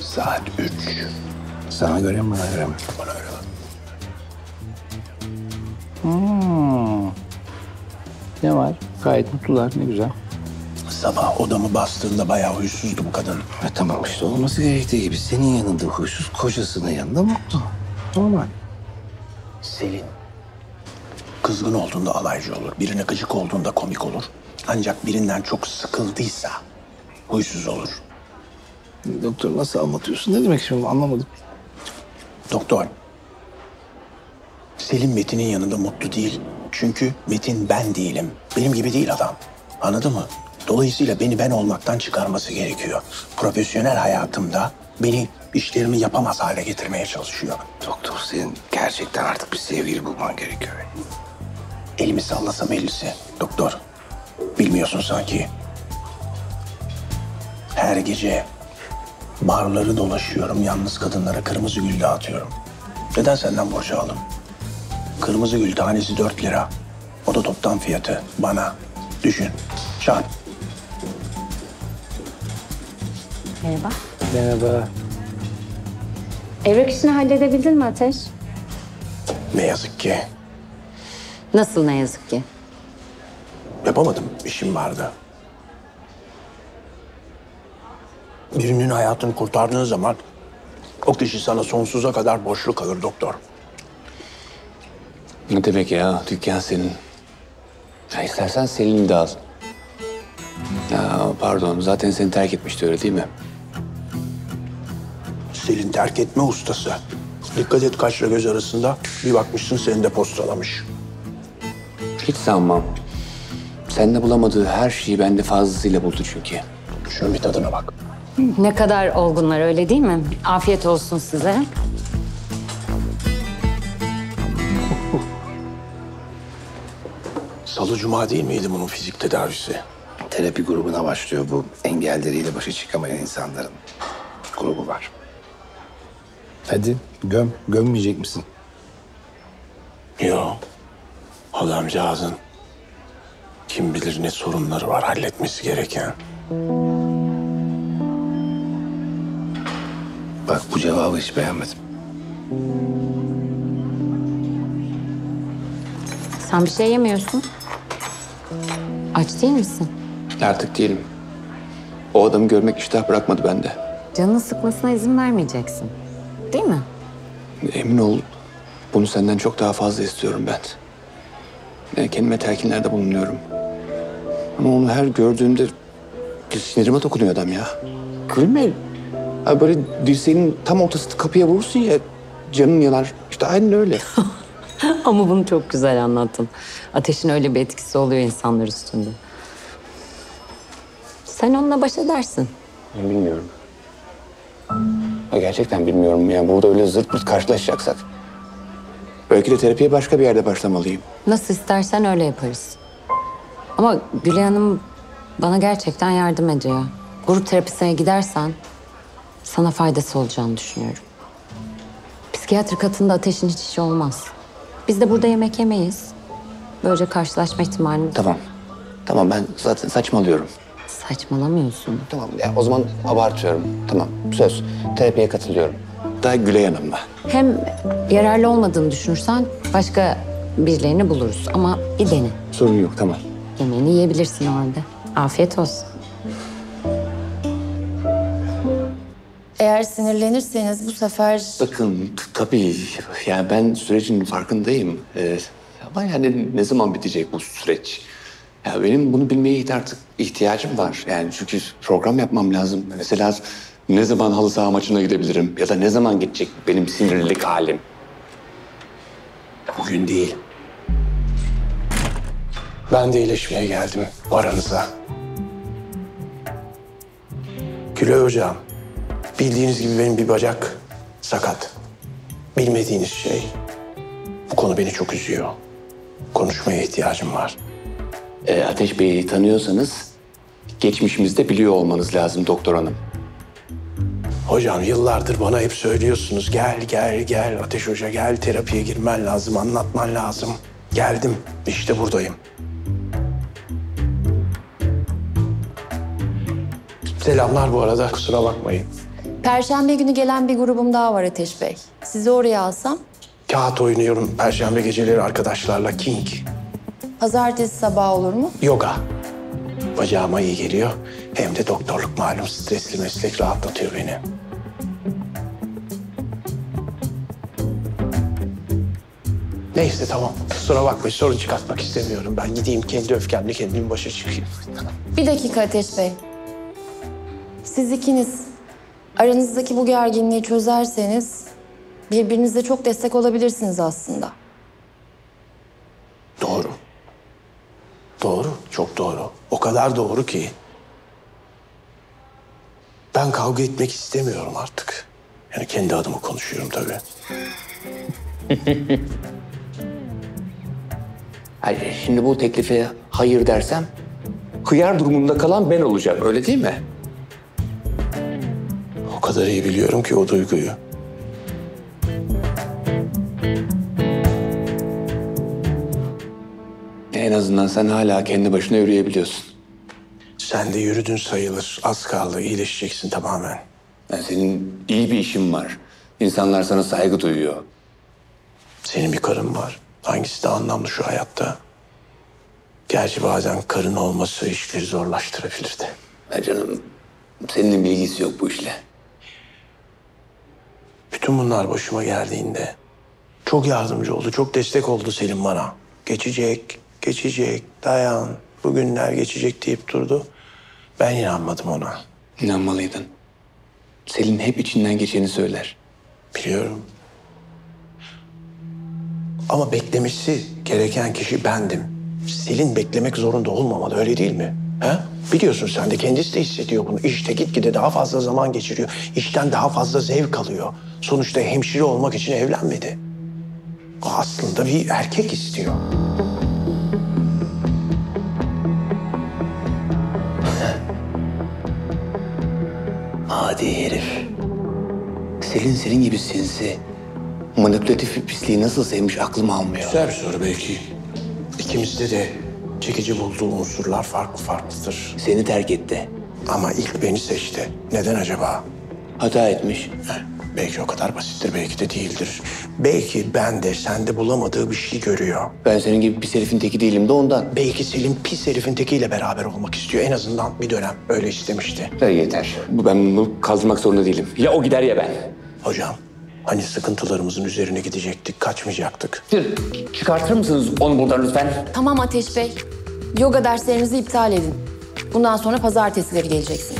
Saat üç. Sana göre mi bana göre mi? Bana göre. Hmm. Ne var? Gayet mutlular. Ne güzel. Sabah odamı bastığında bayağı huysuzdu bu kadın. E tamam işte olması gerektiği gibi senin yanında huysuz, kocasının yanında mutlu. Normal. Selin. Kızgın olduğunda alaycı olur. Birine gıcık olduğunda komik olur. Ancak birinden çok sıkıldıysa huysuz olur. Doktor nasıl anlatıyorsun? Ne demek şimdi anlamadım. Doktor. Selin Metin'in yanında mutlu değil. Çünkü Metin ben değilim. Benim gibi değil adam. Anladın mı? Dolayısıyla beni ben olmaktan çıkarması gerekiyor. Profesyonel hayatımda beni işlerimi yapamaz hale getirmeye çalışıyor. Doktor senin gerçekten artık bir sevgili bulman gerekiyor. Elimi sallasam ellisi. Doktor. Bilmiyorsun sanki. Her gece barları dolaşıyorum. Yalnız kadınlara kırmızı gül dağıtıyorum. Neden senden borç aldım? Kırmızı gül tanesi dört lira. O da toptan fiyatı. Bana. Düşün. Çarp. Merhaba. Merhaba. Evrak işini halledebildin mi Ateş? Ne yazık ki. Nasıl ne yazık ki? Yapamadım. İşim vardı. Birinin hayatını kurtardığın zaman o kişi sana sonsuza kadar borçlu kalır doktor. Ne demek ya? Dükkan senin. Ya istersen Selin'i de al. Ya pardon zaten seni terk etmişti öyle değil mi? Selin terk etme ustası. Dikkat et kaşla göz arasında bir bakmışsın seni de postalamış. Hiç sanmam. Sende bulamadığı her şeyi bende fazlasıyla buldu çünkü. Şunun bir tadına bak. Ne kadar olgunlar öyle değil mi? Afiyet olsun size. Salı cuma değil miydi bunun fizik tedavisi? Terapi grubuna başlıyor bu engelleriyle başa çıkamayan insanların grubu var. Hadi göm. Gömmeyecek misin? Yok. Adamcağızın kim bilir ne sorunları var halletmesi gereken. Bak bu cevabı hiç beğenmedim. Sen bir şey yemiyorsun. Aç değil misin? Artık değilim. O adamı görmek iştah bırakmadı bende. Canını sıkmasına izin vermeyeceksin. Değil mi? Emin ol bunu senden çok daha fazla istiyorum ben. Yani kendime telkinlerde bulunuyorum. Ama onu her gördüğümde sinirime dokunuyor adam ya. Gülme. Ha böyle dirseğinin tam ortası kapıya vurursun ya canın yanar. İşte aynen öyle. Ama bunu çok güzel anlattın. Ateşin öyle bir etkisi oluyor insanlar üstünde. Sen onunla baş edersin. Ben bilmiyorum. Ha, gerçekten bilmiyorum. Yani burada öyle zırt pırt karşılaşacaksak. Belki de terapiye başka bir yerde başlamalıyım. Nasıl istersen öyle yaparız. Ama Gülay Hanım bana gerçekten yardım ediyor. Grup terapisine gidersen sana faydası olacağını düşünüyorum. Psikiyatri katında ateşin hiç işi olmaz. Biz de burada yemek yemeyiz. Böylece karşılaşma ihtimalimiz Tamam. Tamam ben zaten saçmalıyorum. Saçmalamıyorsun. Tamam ya o zaman abartıyorum. Tamam söz. Terapiye katılıyorum. Daha Gülay Hanım'la. Hem yararlı olmadığını düşünürsen başka birilerini buluruz. Ama bir dene. Sorun yok tamam. Yemeğini yiyebilirsin o halde. Afiyet olsun. Eğer sinirlenirseniz bu sefer Bakın t- tabii yani ben sürecin farkındayım. Ee, ama yani ne zaman bitecek bu süreç? Ya benim bunu bilmeye artık ihtiyacım var. Yani çünkü program yapmam lazım. Mesela ne zaman halı saha maçına gidebilirim? Ya da ne zaman geçecek benim sinirlilik halim? Bugün değil. Ben de iyileşmeye geldim aranıza. Gülay Hocam, bildiğiniz gibi benim bir bacak sakat. Bilmediğiniz şey. Bu konu beni çok üzüyor. Konuşmaya ihtiyacım var. Ee, Ateş Bey'i tanıyorsanız geçmişimizde biliyor olmanız lazım doktor hanım. Hocam yıllardır bana hep söylüyorsunuz gel gel gel Ateş Hoca gel terapiye girmen lazım anlatman lazım. Geldim. İşte buradayım. Selamlar bu arada. Kusura bakmayın. Perşembe günü gelen bir grubum daha var Ateş Bey. Sizi oraya alsam, Kağıt oynuyorum Perşembe geceleri arkadaşlarla King. pazartesi sabahı olur mu? Yoga. Bacağıma iyi geliyor. Hem de doktorluk malum stresli meslek rahatlatıyor beni. Neyse tamam. Kusura bakmayın sorun çıkartmak istemiyorum. Ben gideyim kendi öfkemle kendim başa çıkayım. Bir dakika Ateş Bey. Siz ikiniz aranızdaki bu gerginliği çözerseniz birbirinize çok destek olabilirsiniz aslında. Doğru. Doğru, çok doğru. O kadar doğru ki. Ben kavga etmek istemiyorum artık. Yani kendi adıma konuşuyorum tabii. Hayır, şimdi bu teklife hayır dersem hıyar durumunda kalan ben olacağım öyle değil mi? O kadar iyi biliyorum ki o duyguyu. En azından sen hala kendi başına yürüyebiliyorsun. Sen de yürüdün sayılır. Az kaldı. iyileşeceksin tamamen. Yani senin iyi bir işin var. İnsanlar sana saygı duyuyor. Senin bir karın var. Hangisi de anlamlı şu hayatta? Gerçi bazen karın olması işleri zorlaştırabilir de. Ya canım senin bilgisi yok bu işle. Bütün bunlar başıma geldiğinde çok yardımcı oldu, çok destek oldu Selim bana. Geçecek, geçecek, dayan, bugünler geçecek deyip durdu. Ben inanmadım ona. İnanmalıydın. Selin hep içinden geçeni söyler. Biliyorum. Ama beklemesi gereken kişi bendim. Selin beklemek zorunda olmamalı, öyle değil mi? He? Biliyorsun sen de kendisi de hissediyor bunu. İşte gitgide daha fazla zaman geçiriyor. İşten daha fazla zevk alıyor. Sonuçta hemşire olmak için evlenmedi. O aslında bir erkek istiyor. Adi herif. Selin senin gibi sinsi. Manipülatif bir pisliği nasıl sevmiş aklım almıyor. Güzel bir soru belki. İkimizde de çekici bulduğu unsurlar farklı farklıdır. Seni terk etti. Ama ilk beni seçti. Neden acaba? Hata etmiş. Heh, Belki o kadar basittir, belki de değildir. Belki ben de sende bulamadığı bir şey görüyor. Ben senin gibi pis herifin teki değilim de ondan. Belki Selim pis herifin tekiyle beraber olmak istiyor. En azından bir dönem öyle istemişti. Ya yeter. Bu- Ben bunu kaldırmak zorunda değilim. Ya o gider ya ben. Hocam, hani sıkıntılarımızın üzerine gidecektik, kaçmayacaktık. Çıkartır mısınız onu buradan lütfen? Tamam Ateş Bey. Yoga derslerinizi iptal edin. Bundan sonra pazartesileri geleceksiniz.